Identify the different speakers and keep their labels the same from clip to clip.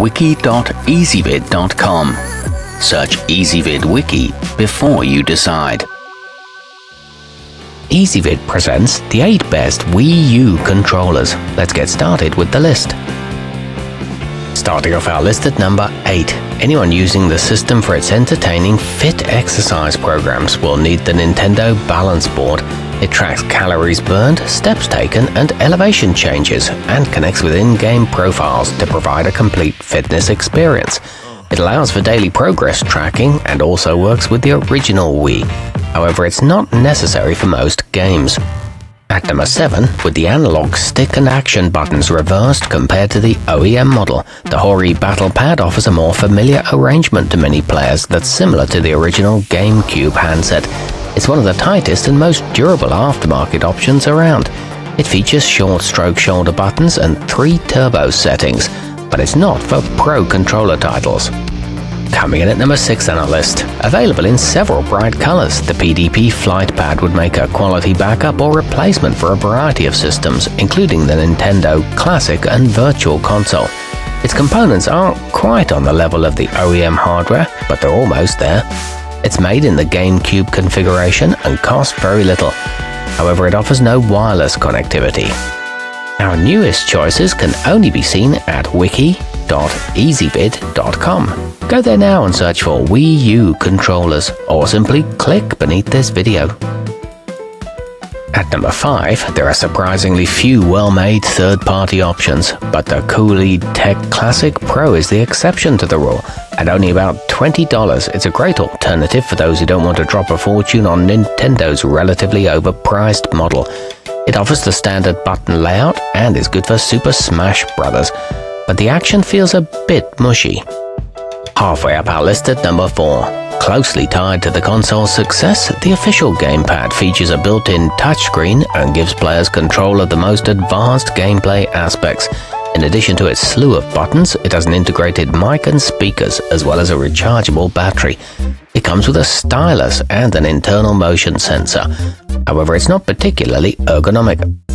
Speaker 1: wiki.ezvid.com. Search Ezvid Wiki before you decide.
Speaker 2: Ezvid presents the 8 best Wii U controllers. Let's get started with the list. Starting off our list at number 8. Anyone using the system for its entertaining fit exercise programs will need the Nintendo Balance Board. It tracks calories burned, steps taken, and elevation changes, and connects with in-game profiles to provide a complete fitness experience. It allows for daily progress tracking and also works with the original Wii. However, it's not necessary for most games. At number 7, with the analog stick and action buttons reversed compared to the OEM model, the Hori Battle Pad offers a more familiar arrangement to many players that's similar to the original GameCube handset. It's one of the tightest and most durable aftermarket options around. It features short stroke shoulder buttons and three turbo settings, but it's not for pro controller titles. Coming in at number 6 on our list. Available in several bright colors, the PDP Flight Pad would make a quality backup or replacement for a variety of systems, including the Nintendo Classic and Virtual Console. Its components aren't quite on the level of the OEM hardware, but they're almost there. It's made in the GameCube configuration and costs very little. However, it offers no wireless connectivity. Our newest choices can only be seen at wiki.ezvid.com. Go there now and search for Wii U controllers, or simply click beneath this video. At number 5, there are surprisingly few well-made third-party options, but the Cooley Tech Classic Pro is the exception to the rule. At only about $20, it's a great alternative for those who don't want to drop a fortune on Nintendo's relatively overpriced model. It offers the standard button layout and is good for Super Smash Bros., but the action feels a bit mushy. Halfway up our list at number 4. Closely tied to the console's success, the official gamepad features a built-in touchscreen and gives players control of the most advanced gameplay aspects. In addition to its slew of buttons, it has an integrated mic and speakers, as well as a rechargeable battery. It comes with a stylus and an internal motion sensor. However, it's not particularly ergonomic.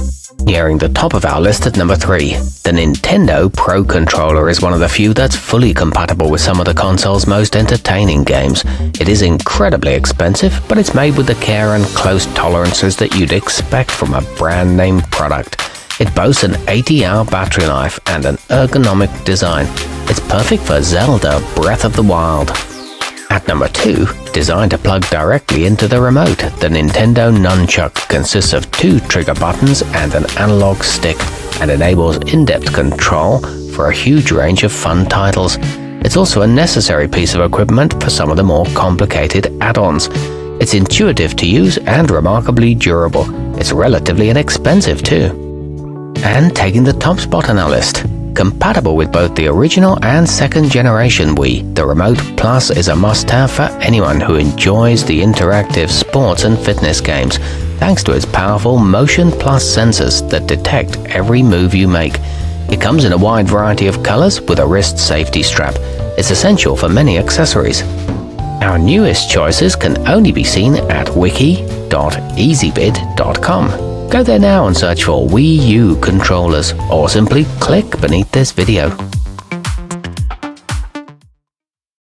Speaker 2: Nearing the top of our list at number 3, the Nintendo Pro Controller is one of the few that's fully compatible with some of the console's most entertaining games. It is incredibly expensive, but it's made with the care and close tolerances that you'd expect from a brand name product. It boasts an 80-hour battery life and an ergonomic design. It's perfect for Zelda Breath of the Wild. At number 2, designed to plug directly into the remote, the Nintendo Nunchuk consists of two trigger buttons and an analog stick and enables in-depth control for a huge range of fun titles. It's also a necessary piece of equipment for some of the more complicated add-ons. It's intuitive to use and remarkably durable. It's relatively inexpensive too. And taking the top spot on our list, Compatible with both the original and second generation Wii, the Remote Plus is a must-have for anyone who enjoys the interactive sports and fitness games, thanks to its powerful Motion Plus sensors that detect every move you make. It comes in a wide variety of colors with a wrist safety strap. It's essential for many accessories. Our newest choices can only be seen at wiki.ezvid.com. Go there now and search for Wii U controllers, or simply click beneath this video.